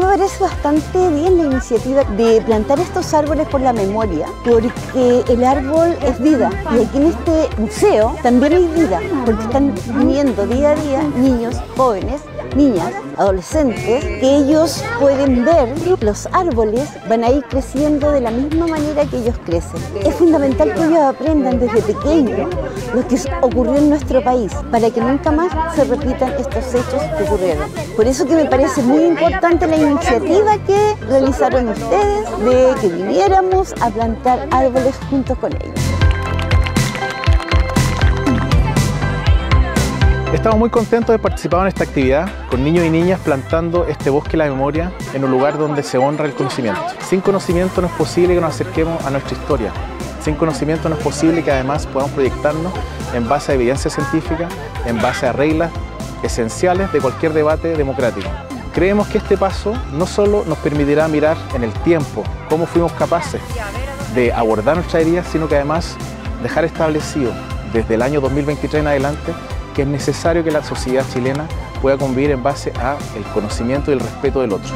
parece bastante bien la iniciativa de plantar estos árboles por la memoria, porque el árbol es vida. Y aquí en este museo también hay vida, porque están viniendo día a día niños, jóvenes, niñas, adolescentes, que ellos pueden ver los árboles van a ir creciendo de la misma manera que ellos crecen. Es fundamental que ellos aprendan desde pequeños lo que ocurrió en nuestro país, para que nunca más se repitan estos hechos que ocurrieron. Por eso que me parece muy importante la iniciativa que realizaron ustedes de que viniéramos a plantar árboles junto con ellos. Estamos muy contentos de participar en esta actividad con niños y niñas plantando este bosque de la memoria en un lugar donde se honra el conocimiento. Sin conocimiento no es posible que nos acerquemos a nuestra historia. Sin conocimiento no es posible que además podamos proyectarnos en base a evidencia científica, en base a reglas esenciales de cualquier debate democrático. Creemos que este paso no solo nos permitirá mirar en el tiempo cómo fuimos capaces de abordar nuestra herida, sino que además dejar establecido desde el año 2023 en adelante que es necesario que la sociedad chilena pueda convivir en base a el conocimiento y el respeto del otro.